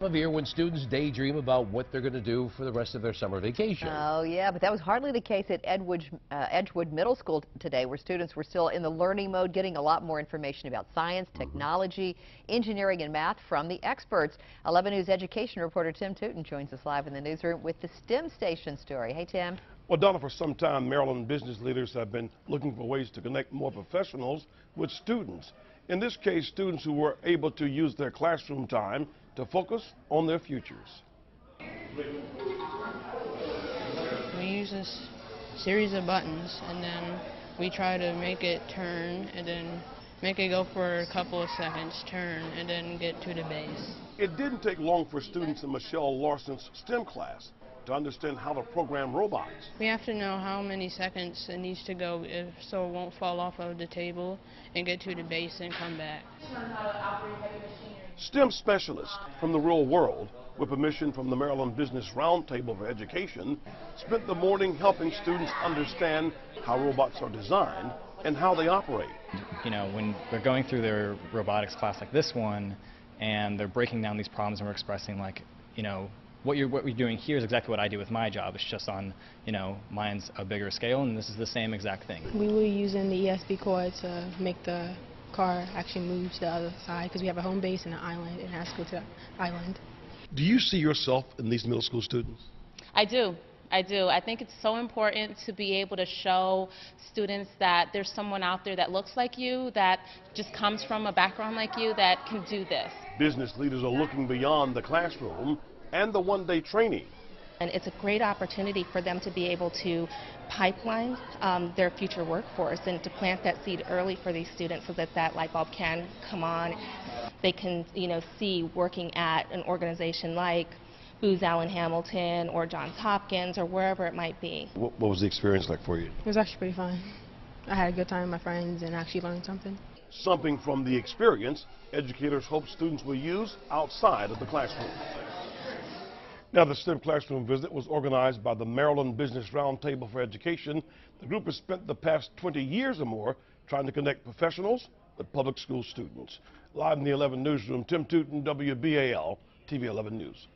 of year when students daydream about what they're going to do for the rest of their summer vacation. Oh, yeah, but that was hardly the case at Edgewood, uh, Edgewood Middle School today, where students were still in the learning mode, getting a lot more information about science, Mm-hmm. technology, engineering, and math from the experts. 11 News education reporter Tim Tooten joins us live in the newsroom with the STEM Station story. Hey, Tim. Well, Donna, for some time, Maryland business leaders have been looking for ways to connect more professionals with students. In this case, students who were able to use their classroom time to focus on their futures. We use this series of buttons and then we try to make it turn and then make it go for a couple of seconds, turn, and then get to the base. It didn't take long for students in Michelle Larson's STEM class to understand how to program robots. We have to know how many seconds it needs to go if, so it won't fall off of the table and get to the base and come back. STEM specialists from the real world, with permission from the Maryland Business Roundtable for Education, spent the morning helping students understand how robots are designed and how they operate. you know, when they're going through their robotics class like this one, and they're breaking down these problems and we're expressing like, you know, what you're what we're doing here is exactly what I do with my job. It's just on, you know, mine's a bigger scale, and this is the same exact thing. We were using the ESP cord to make the car actually move to the other side because we have a home base and an island and it has to go to the island. Do you see yourself in these middle school students? I do. I do. I think it's so important to be able to show students that there's someone out there that looks like you, that just comes from a background like you, that can do this. Business leaders are looking beyond the classroom and the one-day training. And it's a great opportunity for them to be able to pipeline um, their future workforce and to plant that seed early for these students so that that light bulb can come on. They can, you know, see working at an organization like Booz Allen Hamilton or Johns Hopkins or wherever it might be. What, what was the experience like for you? It was actually pretty fun. I had a good time with my friends and actually learned something. Something from the experience educators hope students will use outside of the classroom. Now, the STEM classroom visit was organized by the Maryland Business Roundtable for Education. The group has spent the past 20 years or more trying to connect professionals with public school students. Live in the 11 newsroom, Tim Tooten, WBAL, TV 11 News.